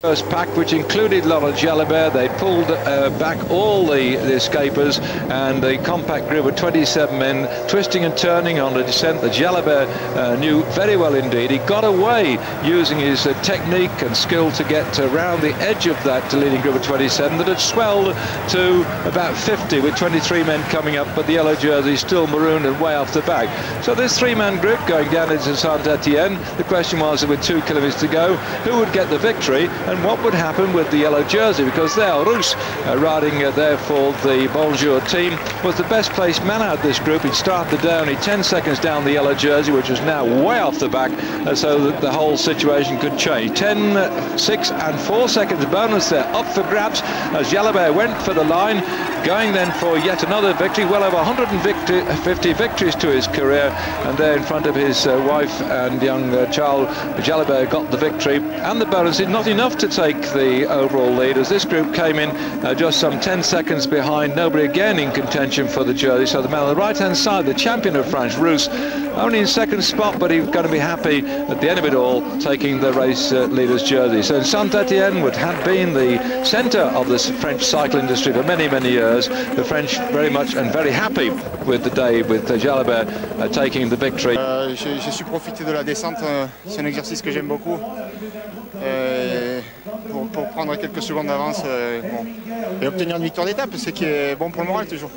First pack, which included Laurent Jalabert, they pulled uh, back all the, the, escapers and the compact group of 27 men twisting and turning on the descent that Jalabert uh, knew very well indeed. He got away using his uh, technique and skill to get around the edge of that leading group of 27 that had swelled to about 50 with 23 men coming up, but the yellow jersey still marooned and way off the back. So this three-man group going down into Saint-Etienne. The question was, with two kilometres to go, who would get the victory? And what would happen with the yellow jersey? Because there Rous uh, riding uh, there for the Bonjour team was the best placed man out of this group. He'd started the day only 10 seconds down the yellow jersey which is now way off the back uh, so that the whole situation could change. 10 6 and 4 seconds bonus there up for grabs as Jalabert went for the line going then for yet another victory well over 150 victories to his career and there in front of his uh, wife and young uh, child Jalabert got the victory and the bonus not enough to take the overall lead as this group came in uh, just some 10 seconds behind. Nobody again in contention for the jersey. So the man on the right-hand side, the champion of France, Rous, only in second spot, but he's going to be happy at the end of it all, taking the race uh, leader's jersey. So Saint-Etienne would have been the centre of the French cycle industry for many, many years. The French very much and very happy with the day, with uh, Jalabert taking the victory. J'ai su de la descente, euh, c'est un exercice que j'aime beaucoup. Euh, pour, prendre quelques secondes d'avance euh, et obtenir une victoire d'étape, ce qui est bon pour le moral toujours.